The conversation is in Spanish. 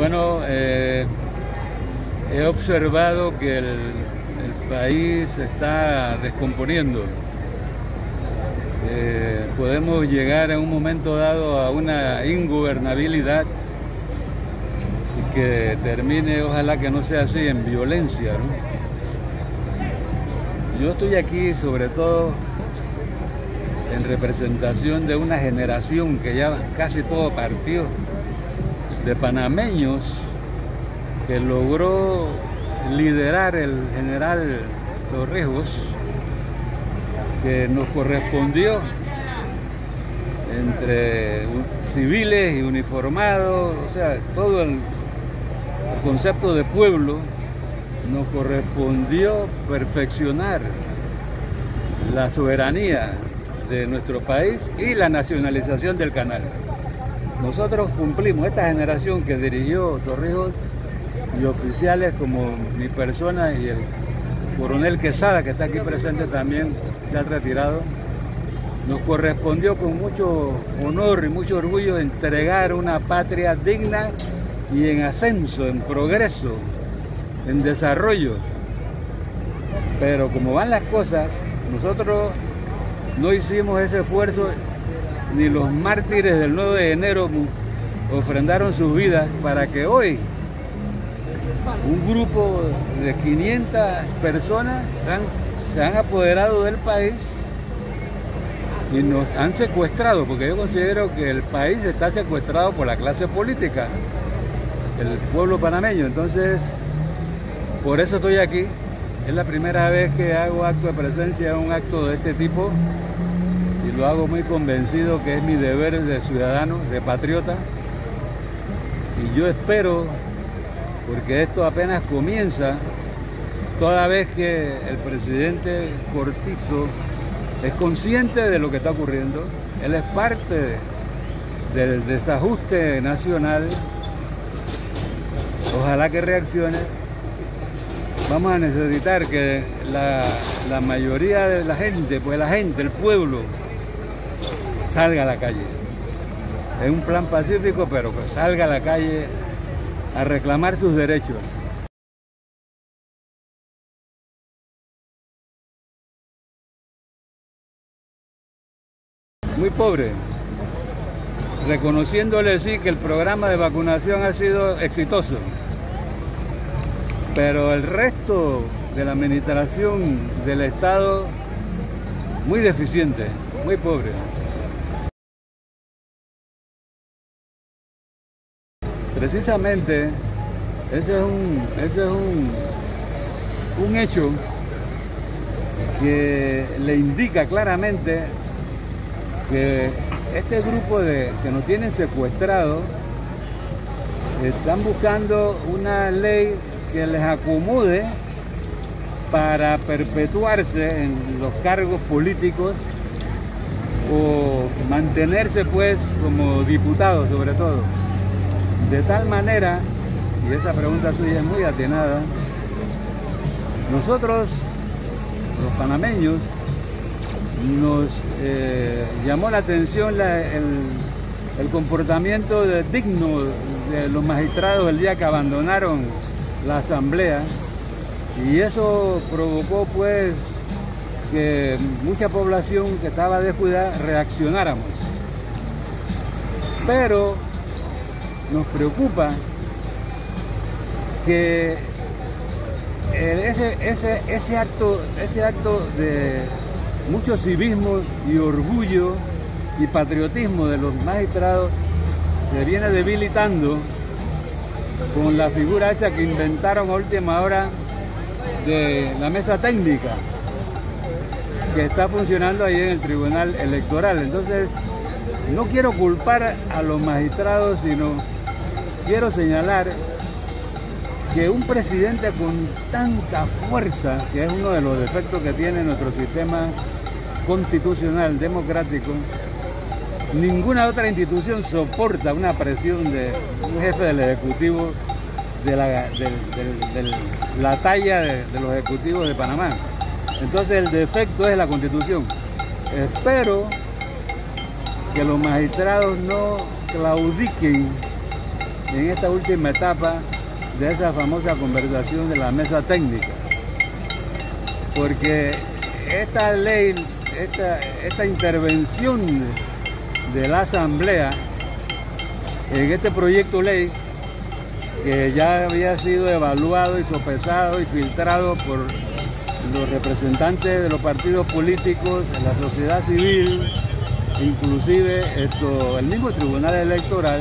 Bueno, eh, he observado que el, país se está descomponiendo. Eh, podemos llegar en un momento dado a una ingobernabilidad y que termine, ojalá que no sea así, en violencia. Yo estoy aquí sobre todo en representación de una generación que ya casi todo partió, de panameños que logró liderar el general Torrijos, que nos correspondió entre civiles y uniformados, o sea, todo el, concepto de pueblo nos correspondió perfeccionar la soberanía de nuestro país y la nacionalización del canal. Nosotros cumplimos, esta generación que dirigió Torrijos y oficiales como mi persona y el coronel Quesada, que está aquí presente también, se ha retirado, nos correspondió con mucho honor y mucho orgullo entregar una patria digna y en ascenso, en progreso, en desarrollo. Pero como van las cosas, nosotros no hicimos ese esfuerzo, ni los mártires del 9 de enero ofrendaron sus vidas para que hoy un grupo de 500 personas se han apoderado del país y nos han secuestrado, porque yo considero que el país está secuestrado por la clase política, el pueblo panameño. Entonces, por eso estoy aquí. Es la primera vez que hago acto de presencia, un acto de este tipo, y lo hago muy convencido que es mi deber de ciudadano, de patriota. Y yo espero porque esto apenas comienza, toda vez que el presidente Cortizo es consciente de lo que está ocurriendo, él es parte del desajuste nacional, ojalá que reaccione. Vamos a necesitar que la, la mayoría de la gente, pues la gente, el pueblo, salga a la calle. Es un plan pacífico, pero salga a la calle a reclamar sus derechos. Muy pobre, reconociéndole sí que el programa de vacunación ha sido exitoso, pero el resto de la administración del Estado muy deficiente, muy pobre. Precisamente ese es un, ese es un, un hecho que le indica claramente que este grupo de, que nos tienen secuestrados están buscando una ley que les acomode para perpetuarse en los cargos políticos o mantenerse pues como diputados sobre todo. De tal manera, y esa pregunta suya es muy atenada, nosotros, los panameños, nos eh, llamó la atención el, comportamiento de, digno de los magistrados el día que abandonaron la asamblea y eso provocó pues que mucha población que estaba descuidada reaccionáramos. Pero nos preocupa que ese, ese, ese, acto, ese acto de mucho civismo y orgullo y patriotismo de los magistrados se viene debilitando con la figura esa que inventaron a última hora de la mesa técnica que está funcionando ahí en el tribunal electoral. Entonces, no quiero culpar a los magistrados, sino quiero señalar que un presidente con tanta fuerza, que es uno de los defectos que tiene nuestro sistema constitucional democrático, ninguna otra institución soporta una presión de un jefe del Ejecutivo de la, talla de, los ejecutivos de Panamá. Entonces el defecto es la constitución. Espero que los magistrados no claudiquen en esta última etapa de esa famosa conversación de la mesa técnica. Porque esta ley, esta, esta intervención de la Asamblea en este proyecto ley que ya había sido evaluado y sopesado y filtrado por los representantes de los partidos políticos, la sociedad civil, inclusive esto, el mismo Tribunal Electoral.